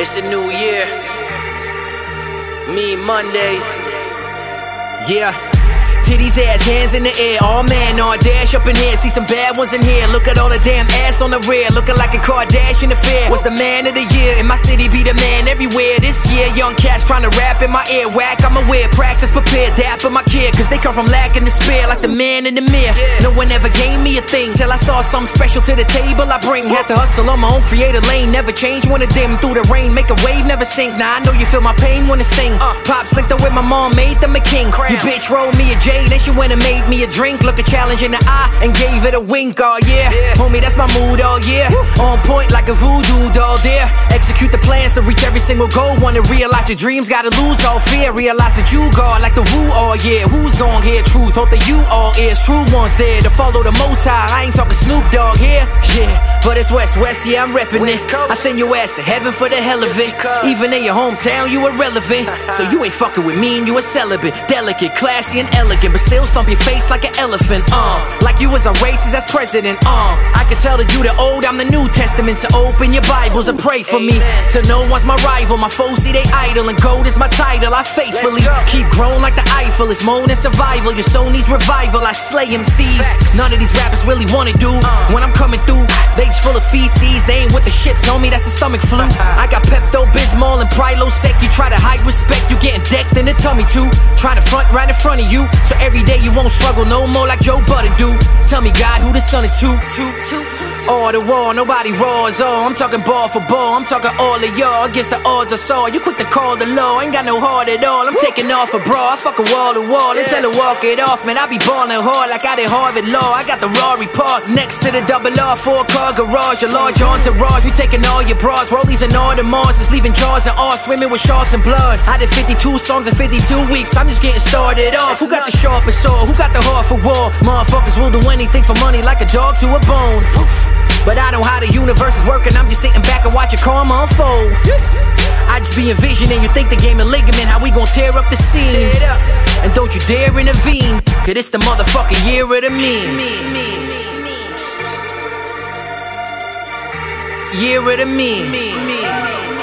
It's a new year. Me Mondays. Yeah. Titties, ass, hands in the air. All man, all dash up in here. See some bad ones in here. Look at all the damn ass on the rear. Looking like a Kardashian affair. Was the man of the year. In my city, be the man everywhere. This year, young cats trying to rap in my ear. Whack, I'm aware. Practice prepared. Dap for my kid. Cause they come from lack and despair. Like the man in the mirror. No one ever gave a thing. Till I saw something special to the table I bring. Had to hustle on my own creative lane. Never change it dim. Through the rain. Make a wave, never sink. Now I know you feel my pain when it sing. Uh, Pops linked up with my mom. Made them a king. You bitch rolled me a J then she went and made me a drink. Look a challenge in the eye and gave it a wink, oh yeah. Homie, that's my mood, oh yeah. On point like a voodoo doll, there. Execute the plans to reach every single goal. Wanna realize your dreams, gotta lose all fear. Realize that you God like the woo, oh yeah. Who's truth? Hope that you all is true ones there to follow the most high. I ain't talking Snoop Dogg here, yeah. West West, yeah, I'm reppin' it. I send your ass to heaven for the hell of it. Even in your hometown, you irrelevant. So you ain't fucking with me and you a celibate. Delicate, classy, and elegant, but still stomp your face like an elephant, uh. Like you was a racist as president, uh. I can tell that you the old, I'm the New Testament. To open your Bibles and pray for me. To no one's my rival, my foes see they idol, and gold is my title. I faithfully keep growing like the Eiffel. It's than survival. Your soul needs revival. I slay MCs. None of these rappers really wanna do. When I'm coming through, they's full of feces. They ain't with the shits, homie. That's a stomach flu. I got Pepto Bismol and Prilosec. You try to hide respect, you getting decked in the tummy too. Try to front right in front of you, so every day you won't struggle no more like Joe Budden do. Tell me, God, who the son of two? Two, two, two. All the war, nobody roars. Oh, I'm talking ball for ball. I'm talking all of y'all against the odds I saw. You quick to call the law, ain't got no heart at all. I'm taking off a bra, I fuck a wall to wall tell her walk it off. Man, I be ballin' hard like I did Harvard Law. I got the Rory park next to the double R four car garage. A large entourage, we taking all your bras, rollies and all the Mars, just leaving jars and all swimming with sharks and blood. I did 52 songs in 52 weeks. I'm just getting started off. Who got the sharpest sword? Who got the heart for war? Motherfuckers will do anything for money, like a dog to a bone. But I know how the universe is working. I'm just sitting back and watching karma unfold. I just be envisioning. You think the game of ligament, how we gon' tear up the scene? And don't you dare intervene, cause it's the motherfucking year of the Mean. Year of the Mean.